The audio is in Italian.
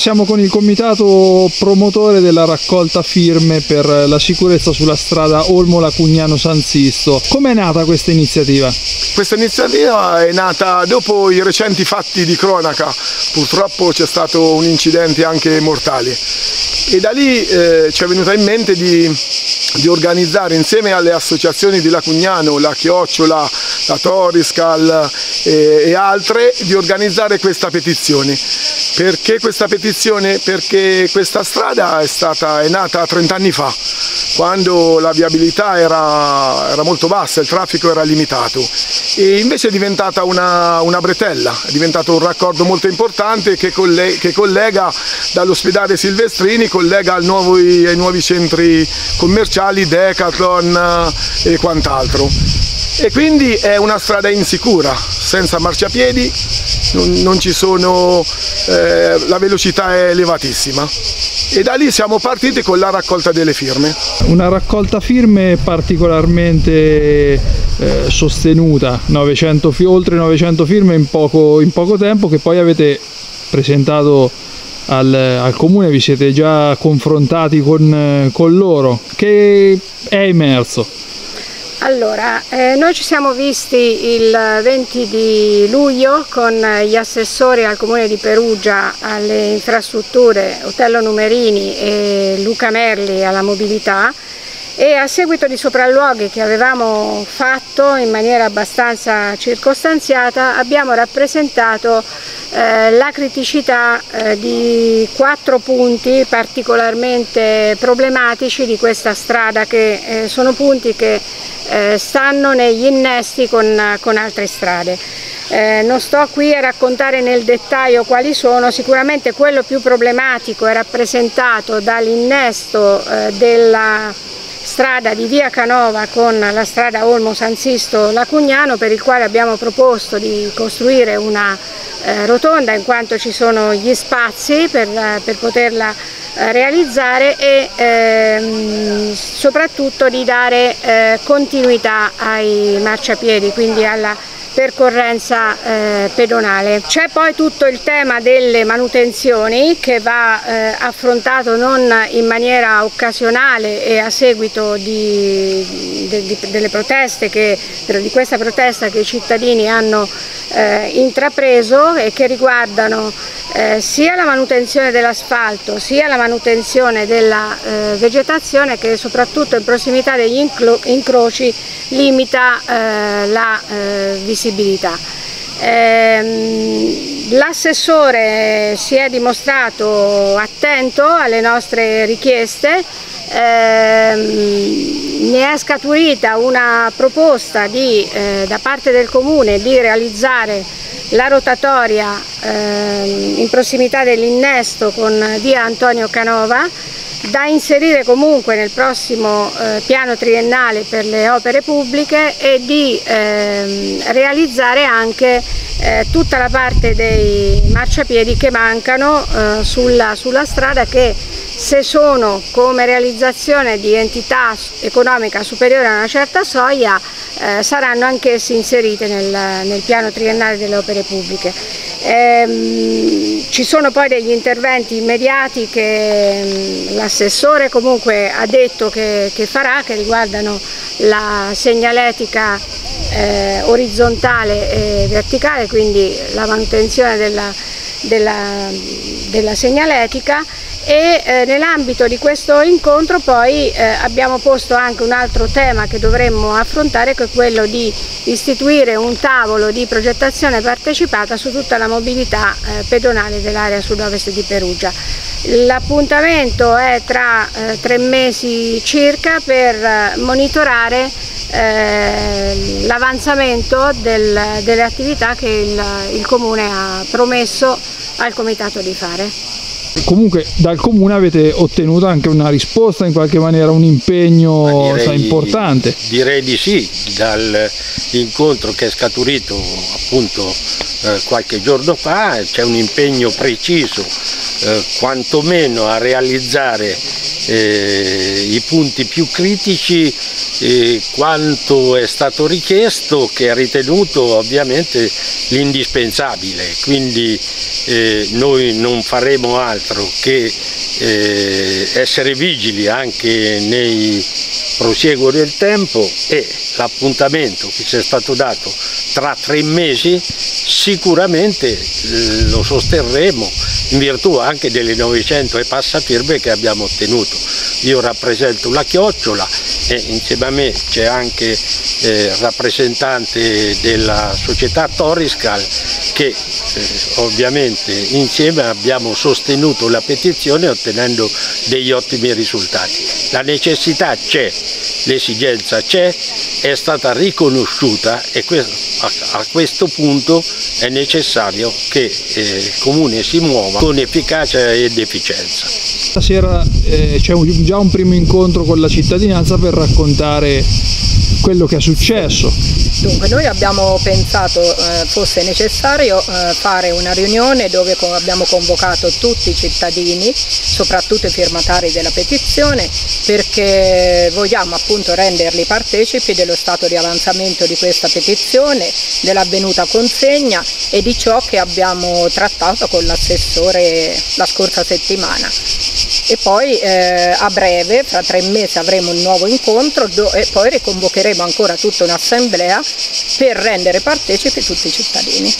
Siamo con il comitato promotore della raccolta firme per la sicurezza sulla strada Olmo-Lacugnano-San Sisto. È nata questa iniziativa? Questa iniziativa è nata dopo i recenti fatti di cronaca, purtroppo c'è stato un incidente anche mortale e da lì eh, ci è venuta in mente di, di, organizzare insieme alle associazioni di Lacugnano, la Chiocciola, la Toriscal e, e altre, di organizzare questa petizione. Perché questa petizione? Perché questa strada è, stata, è nata 30 anni fa, quando la viabilità era, era, molto bassa, il traffico era limitato e invece è diventata una, una bretella, è diventato un raccordo molto importante che, colle, che collega dall'ospedale Silvestrini, collega nuovo, ai nuovi centri commerciali, Decathlon e quant'altro. E quindi è una strada insicura, senza marciapiedi, non, non sono, eh, la velocità è elevatissima e da lì siamo partiti con la raccolta delle firme. Una raccolta firme particolarmente eh, sostenuta, 900, oltre 900 firme in poco, in poco tempo che poi avete presentato al, al, comune, vi siete già confrontati con, con loro. Che è emerso? Allora, eh, noi ci siamo visti il 20 di luglio con gli assessori al Comune di Perugia alle infrastrutture Otello Numerini e Luca Merli alla mobilità e a seguito di sopralluoghi che avevamo fatto in maniera abbastanza circostanziata abbiamo rappresentato eh, la criticità eh, di quattro punti particolarmente problematici di questa strada che eh, sono punti che eh, stanno negli innesti con, con altre strade. Eh, non sto qui a raccontare nel dettaglio quali sono, sicuramente quello più problematico è rappresentato dall'innesto eh, della strada di via Canova con la strada Olmo San Sisto Lacugnano per il quale abbiamo proposto di costruire una eh, rotonda in quanto ci sono gli spazi per, per poterla eh, realizzare e ehm, soprattutto di dare eh, continuità ai marciapiedi, quindi alla percorrenza eh, pedonale. C'è poi tutto il tema delle manutenzioni che va eh, affrontato non in maniera occasionale e a seguito di, di, di, delle proteste che, di questa protesta che i cittadini hanno eh, intrapreso e che riguardano eh, sia la manutenzione dell'asfalto sia la manutenzione della eh, vegetazione che soprattutto in prossimità degli incroci limita eh, la eh, visibilità. Ehm, l'assessore si è dimostrato attento alle nostre richieste, ehm, ne è scaturita una proposta di, eh, da parte del Comune di realizzare la rotatoria eh, in prossimità dell'innesto con via Antonio Canova da inserire comunque nel prossimo eh, piano triennale per le opere pubbliche e di eh, realizzare anche eh, tutta la parte dei marciapiedi che mancano eh, sulla, sulla strada che se sono come realizzazione di entità economica superiore a una certa soglia eh, saranno anch'essi inserite nel, nel, piano triennale delle opere pubbliche. Ehm, ci sono poi degli interventi immediati che mm, l'assessore comunque ha detto che, che, farà, che riguardano la segnaletica eh, orizzontale e verticale, quindi la manutenzione della, della, della segnaletica e eh, nell'ambito di questo incontro poi eh, abbiamo posto anche un altro tema che dovremmo affrontare che è quello di istituire un tavolo di progettazione partecipata su tutta la mobilità eh, pedonale dell'area sud-ovest di Perugia. L'appuntamento è tra eh, tre mesi circa per eh, monitorare eh, l'avanzamento del, delle attività che il, il Comune ha promesso al Comitato di fare. Comunque dal comune avete ottenuto anche una risposta in qualche maniera, un impegno direi, importante. Direi di sì, dall'incontro che è scaturito appunto eh, qualche giorno fa, c'è un impegno preciso eh, quantomeno a realizzare eh, i punti più critici quanto è stato richiesto che ha ritenuto ovviamente l'indispensabile quindi eh, noi non faremo altro che eh, essere vigili anche nei prosieguo del tempo e l'appuntamento che ci è stato dato tra tre mesi sicuramente eh, lo sosterremo in virtù anche delle 900 e passa firme che abbiamo ottenuto. Io rappresento la chiocciola e insieme a me c'è anche eh, rappresentante della società Torriscal che eh, ovviamente insieme abbiamo sostenuto la petizione ottenendo degli ottimi risultati. La necessità c'è, l'esigenza c'è, è stata riconosciuta e a questo punto è necessario che eh, il Comune si muova con efficacia ed efficienza. Stasera eh, c'è già un primo incontro con la cittadinanza per raccontare quello che è successo. Dunque noi abbiamo pensato eh, fosse necessario eh, fare una riunione dove abbiamo convocato tutti i cittadini, soprattutto i firmatari della petizione, perché vogliamo appunto renderli partecipi dello stato di avanzamento di questa petizione, dell'avvenuta consegna e di ciò che abbiamo trattato con l'assessore la scorsa settimana e poi eh, a breve, fra tre mesi avremo un nuovo incontro e poi riconvocheremo ancora tutta un'assemblea per rendere partecipi tutti i cittadini.